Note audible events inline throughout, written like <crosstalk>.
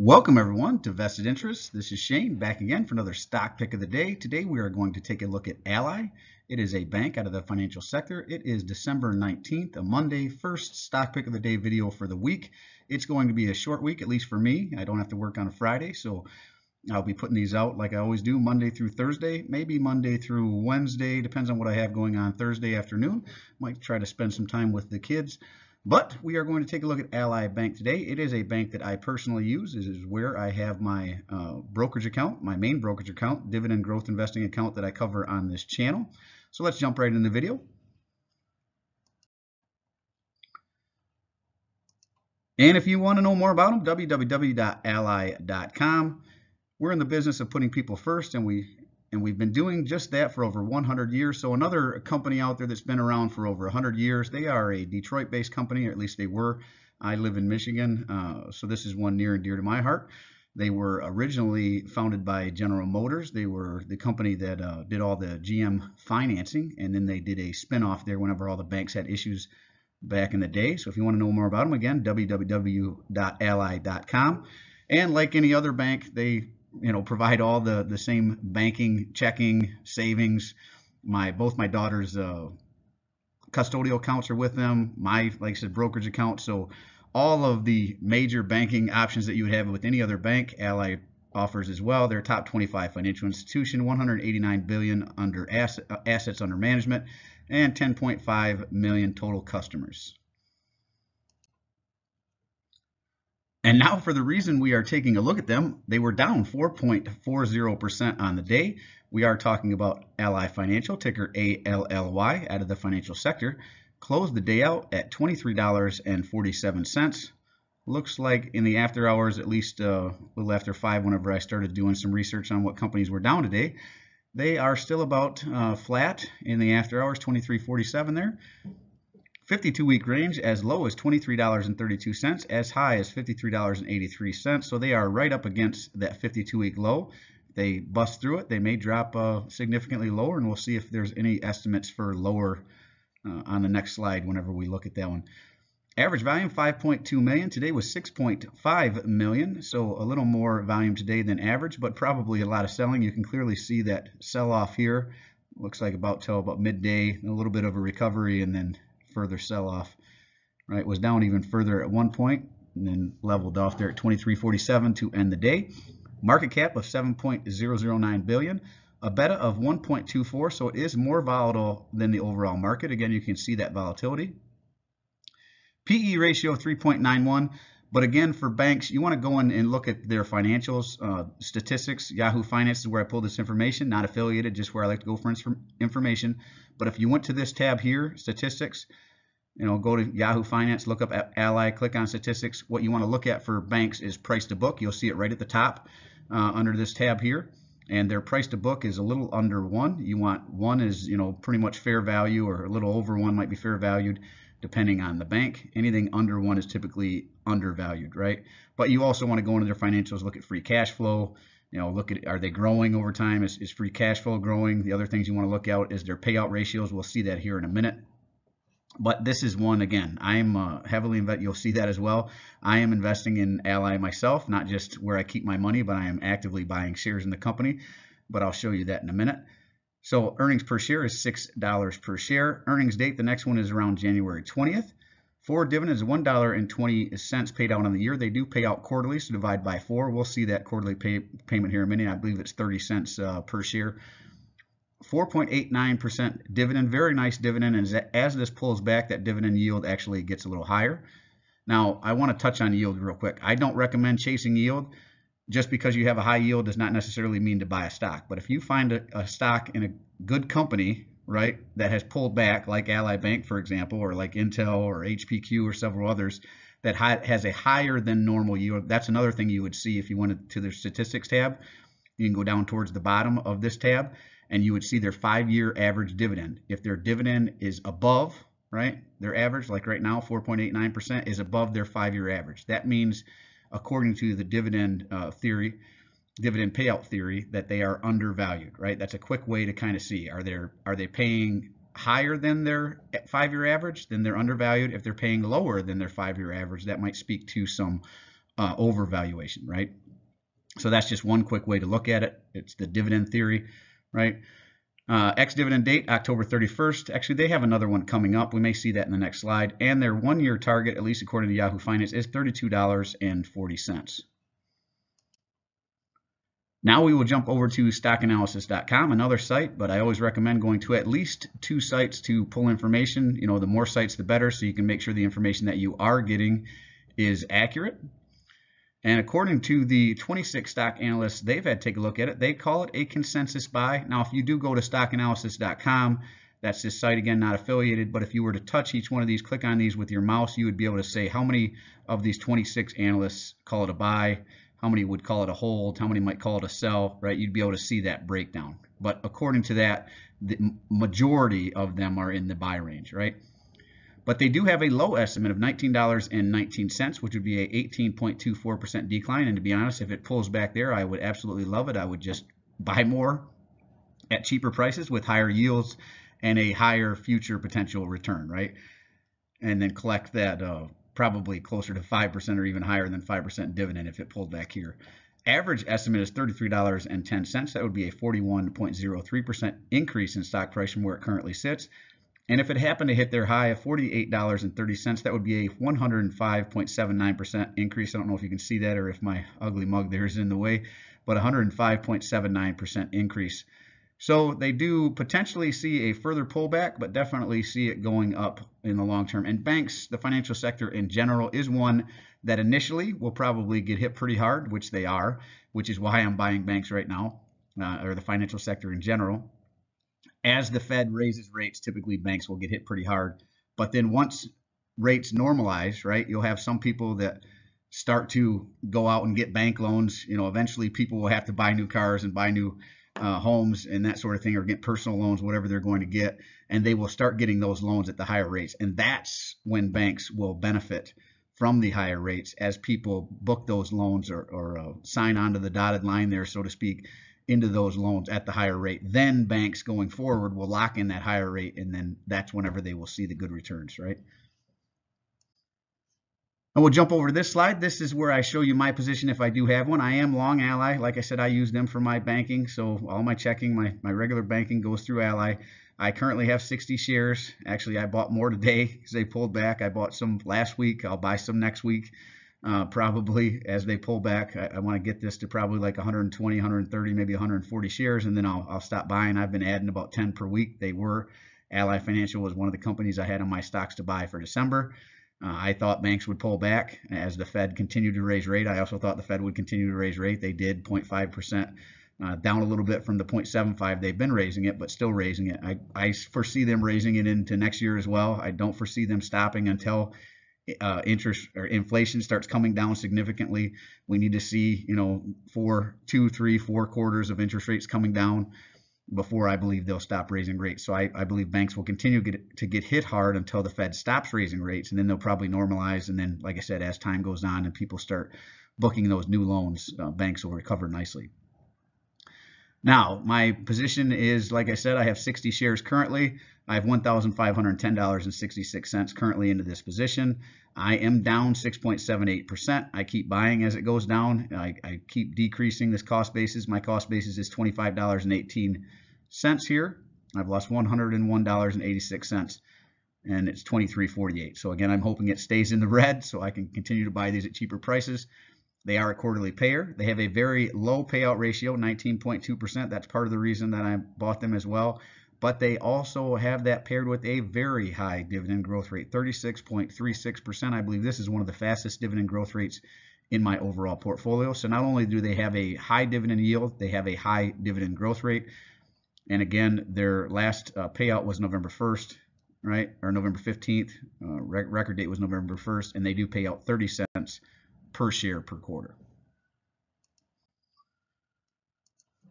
Welcome everyone to Vested Interest. This is Shane back again for another stock pick of the day. Today we are going to take a look at Ally. It is a bank out of the financial sector. It is December 19th, a Monday, first stock pick of the day video for the week. It's going to be a short week, at least for me. I don't have to work on a Friday, so I'll be putting these out like I always do, Monday through Thursday, maybe Monday through Wednesday, depends on what I have going on Thursday afternoon. Might try to spend some time with the kids. But we are going to take a look at Ally Bank today. It is a bank that I personally use. This is where I have my uh, brokerage account, my main brokerage account, dividend growth investing account that I cover on this channel. So let's jump right into the video. And if you want to know more about them, www.ally.com. We're in the business of putting people first, and we and we've been doing just that for over 100 years. So another company out there that's been around for over 100 years, they are a Detroit-based company, or at least they were. I live in Michigan, uh, so this is one near and dear to my heart. They were originally founded by General Motors. They were the company that uh, did all the GM financing, and then they did a spinoff there whenever all the banks had issues back in the day. So if you want to know more about them, again, www.ally.com. And like any other bank, they you know provide all the the same banking, checking, savings. My both my daughters' uh, custodial accounts are with them. My like I said brokerage account. So all of the major banking options that you would have with any other bank, Ally offers as well. They're top 25 financial institution, 189 billion under asset, uh, assets under management, and 10.5 million total customers. And now for the reason we are taking a look at them, they were down 4.40% on the day. We are talking about Ally Financial, ticker ALLY, out of the financial sector. Closed the day out at $23.47. Looks like in the after hours, at least uh, a little after 5, whenever I started doing some research on what companies were down today, they are still about uh, flat in the after hours, 23.47 there. 52 week range as low as $23.32, as high as $53.83. So they are right up against that 52 week low. They bust through it, they may drop uh, significantly lower, and we'll see if there's any estimates for lower uh, on the next slide whenever we look at that one. Average volume 5.2 million. Today was 6.5 million, so a little more volume today than average, but probably a lot of selling. You can clearly see that sell off here. Looks like about till about midday, a little bit of a recovery, and then further sell-off. Right, was down even further at one point and then leveled off there at 23.47 to end the day. Market cap of 7.009 billion, a beta of 1.24, so it is more volatile than the overall market. Again, you can see that volatility. PE ratio 3.91. But again, for banks, you want to go in and look at their financials, uh, statistics. Yahoo Finance is where I pull this information, not affiliated, just where I like to go for information. But if you went to this tab here, statistics, you know, go to Yahoo Finance, look up Ally, click on statistics. What you want to look at for banks is price to book. You'll see it right at the top uh, under this tab here. And their price to book is a little under one. You want one is, you know, pretty much fair value or a little over one might be fair valued depending on the bank. Anything under one is typically undervalued, right? But you also want to go into their financials, look at free cash flow, you know, look at are they growing over time? Is, is free cash flow growing? The other things you want to look at is their payout ratios. We'll see that here in a minute. But this is one again. I'm uh, heavily invested. You'll see that as well. I am investing in Ally myself, not just where I keep my money, but I am actively buying shares in the company. But I'll show you that in a minute. So earnings per share is $6 per share. Earnings date, the next one is around January 20th. For dividends, $1.20 paid out on the year. They do pay out quarterly, so divide by four. We'll see that quarterly pay, payment here in a minute. I believe it's 30 cents uh, per share. 4.89% dividend, very nice dividend. And as this pulls back, that dividend yield actually gets a little higher. Now, I want to touch on yield real quick. I don't recommend chasing yield just because you have a high yield does not necessarily mean to buy a stock. But if you find a, a, stock in a good company, right, that has pulled back, like Ally Bank, for example, or like Intel or HPQ or several others, that has a higher than normal yield, that's another thing you would see if you went to the statistics tab. You can go down towards the bottom of this tab, and you would see their five-year average dividend. If their dividend is above, right, their average, like right now, 4.89%, is above their five-year average. That means according to the dividend uh, theory, dividend payout theory, that they are undervalued, right? That's a quick way to kind of see are they are they paying higher than their five-year average? Then they're undervalued. If they're paying lower than their five-year average, that might speak to some uh, overvaluation, right? So that's just one quick way to look at it. It's the dividend theory, right? Uh, ex-dividend date, October 31st. Actually, they have another one coming up. We may see that in the next slide. And their one-year target, at least according to Yahoo Finance, is $32.40. Now we will jump over to stockanalysis.com, another site, but I always recommend going to at least two sites to pull information. You know, the more sites, the better, so you can make sure the information that you are getting is accurate. And according to the 26 stock analysts they've had take a look at it, they call it a consensus buy. Now, if you do go to stockanalysis.com, that's this site again, not affiliated, but if you were to touch each one of these, click on these with your mouse, you would be able to say how many of these 26 analysts call it a buy, how many would call it a hold, how many might call it a sell, right? You'd be able to see that breakdown. But according to that, the majority of them are in the buy range, right? But they do have a low estimate of $19.19, which would be a 18.24% decline. And to be honest, if it pulls back there, I would absolutely love it. I would just buy more at cheaper prices with higher yields and a higher future potential return, right? And then collect that uh, probably closer to 5% or even higher than 5% dividend if it pulled back here. Average estimate is $33.10. That would be a 41.03% increase in stock price from where it currently sits. And if it happened to hit their high of $48.30, that would be a 105.79% increase. I don't know if you can see that or if my ugly mug there is in the way, but 105.79% increase. So they do potentially see a further pullback, but definitely see it going up in the long term. And banks, the financial sector in general, is one that initially will probably get hit pretty hard, which they are, which is why I'm buying banks right now, uh, or the financial sector in general. As the Fed raises rates, typically banks will get hit pretty hard. But then once rates normalize, right, you'll have some people that start to go out and get bank loans. You know, eventually people will have to buy new cars and buy new uh, homes and that sort of thing, or get personal loans, whatever they're going to get, and they will start getting those loans at the higher rates. And that's when banks will benefit from the higher rates as people book those loans or, or uh, sign onto the dotted line there, so to speak, into those loans at the higher rate. Then banks going forward will lock in that higher rate, and then that's whenever they will see the good returns, right? And we'll jump over to this slide. This is where I show you my position if I do have one. I am long Ally. Like I said, I use them for my banking. So all my checking, my, my regular banking goes through Ally. I currently have 60 shares. Actually, I bought more today because they pulled back. I bought some last week. I'll buy some next week. Uh, probably as they pull back. I, I want to get this to probably like 120, 130, maybe 140 shares, and then I'll, I'll stop buying. I've been adding about 10 per week. They were. Ally Financial was one of the companies I had on my stocks to buy for December. Uh, I thought banks would pull back as the Fed continued to raise rate. I also thought the Fed would continue to raise rate. They did 0.5%, uh, down a little bit from the 0.75 they've been raising it, but still raising it. I, I foresee them raising it into next year as well. I don't foresee them stopping until uh, interest or inflation starts coming down significantly. We need to see, you know, four, two, three, four quarters of interest rates coming down before I believe they'll stop raising rates. So I, I believe banks will continue get, to get hit hard until the Fed stops raising rates, and then they'll probably normalize. And then, like I said, as time goes on and people start booking those new loans, uh, banks will recover nicely. Now, my position is, like I said, I have 60 shares currently. I have $1,510.66 currently into this position. I am down 6.78%. I keep buying as it goes down. I, I keep decreasing this cost basis. My cost basis is $25.18 here. I've lost $101.86 and it's 23.48. So again, I'm hoping it stays in the red so I can continue to buy these at cheaper prices. They are a quarterly payer. They have a very low payout ratio, 19.2%. That's part of the reason that I bought them as well but they also have that paired with a very high dividend growth rate, 36.36%. I believe this is one of the fastest dividend growth rates in my overall portfolio. So not only do they have a high dividend yield, they have a high dividend growth rate. And again, their last uh, payout was November 1st, right? Or November 15th. Uh, record date was November 1st, and they do pay out 30 cents per share per quarter.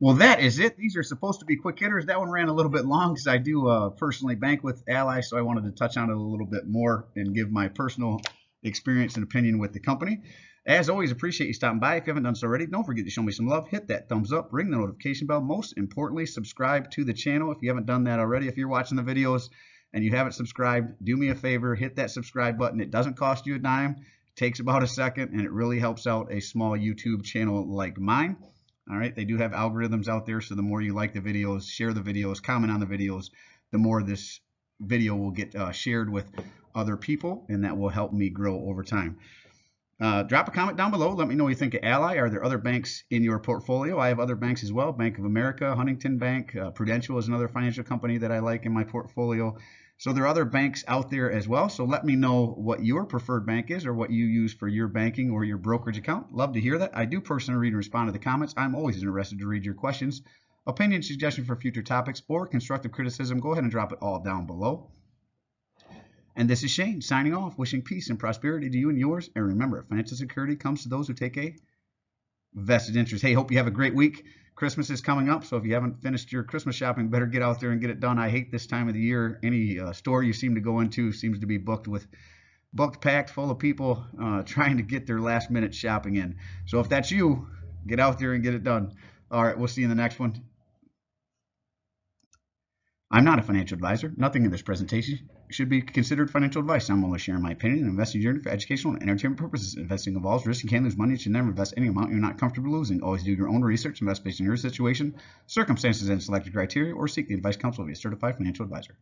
Well, that is it. These are supposed to be quick hitters. That one ran a little bit long because I do uh, personally bank with Ally, so I wanted to touch on it a little bit more and give my personal experience and opinion with the company. As always, appreciate you stopping by. If you haven't done so already, don't forget to show me some love. Hit that thumbs up, ring the notification bell. Most importantly, subscribe to the channel if you haven't done that already. If you're watching the videos and you haven't subscribed, do me a favor, hit that subscribe button. It doesn't cost you a dime takes about a second and it really helps out a small YouTube channel like mine. All right, they do have algorithms out there, so the more you like the videos, share the videos, comment on the videos, the more this video will get uh, shared with other people, and that will help me grow over time. Uh, drop a comment down below. Let me know what you think of Ally. Are there other banks in your portfolio? I have other banks as well. Bank of America, Huntington Bank, uh, Prudential is another financial company that I like in my portfolio. So there are other banks out there as well. So let me know what your preferred bank is or what you use for your banking or your brokerage account. Love to hear that. I do personally read and respond to the comments. I'm always interested to read your questions, opinion, suggestion for future topics, or constructive criticism. Go ahead and drop it all down below. And this is Shane signing off, wishing peace and prosperity to you and yours. And remember, financial security comes to those who take a vested interest. Hey, hope you have a great week. Christmas is coming up, so if you haven't finished your Christmas shopping, better get out there and get it done. I hate this time of the year. Any uh, store you seem to go into seems to be booked with booked, packed, full of people uh, <laughs> trying to get their last minute shopping in. So if that's you, get out there and get it done. All right, we'll see you in the next one. I'm not a financial advisor. Nothing in this presentation should be considered financial advice. I'm only sharing my opinion investing journey for educational and entertainment purposes. Investing involves risk and can lose money. You should never invest any amount you're not comfortable losing. Always do your own research, invest based on your situation, circumstances, and selected criteria, or seek the advice counsel of a certified financial advisor.